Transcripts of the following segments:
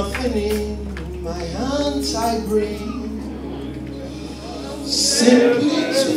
Nothing in my hands I bring. Simply to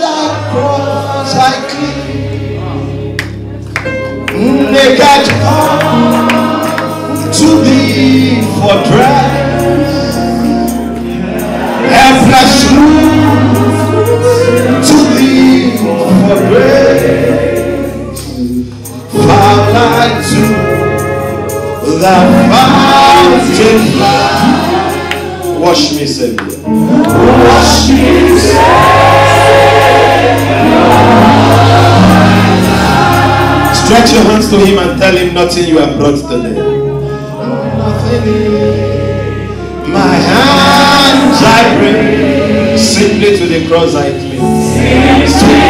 that cross I cling. Naked the fountain. Wash me, Savior. Wash me, Savior. Stretch your hands to him and tell him nothing you have brought today. Nothing my hands I bring. Simply to the cross I cling.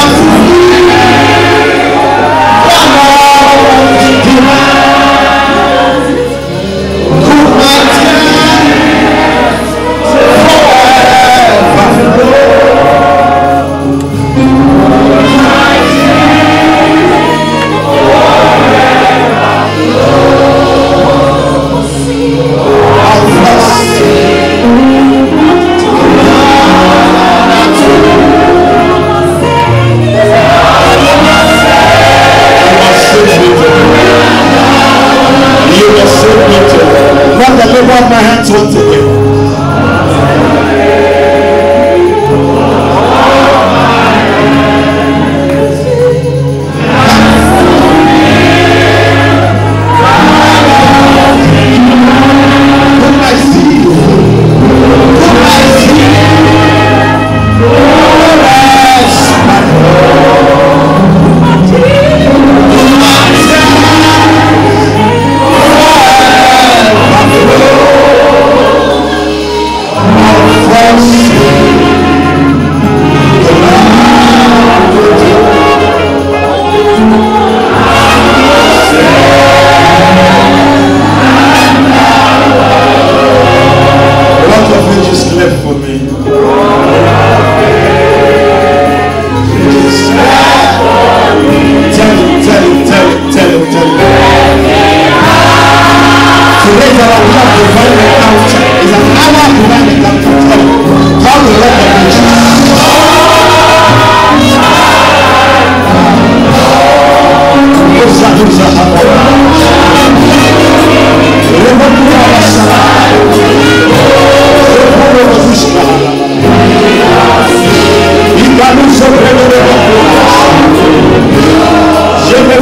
Come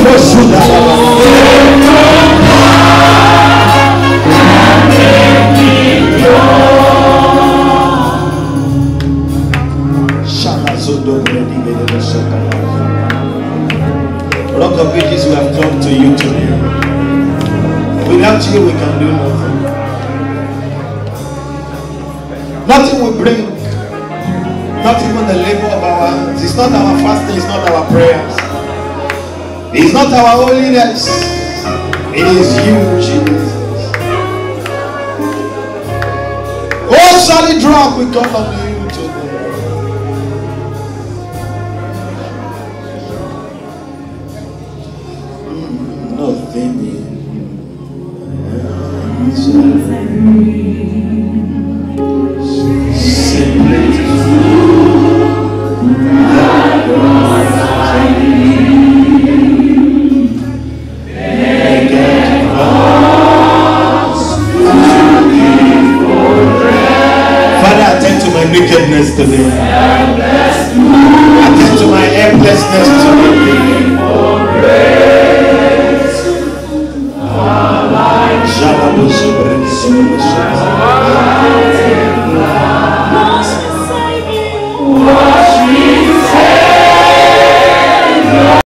nothing. Nothing will bring, not even the labor of our hands. It's not our fasting, it's not our prayers. It's not our holiness. It is you, Jesus. Oh, solid rock, we call on you today. Nothing in hands Simply today. Attend to my helplessness today. Shalom.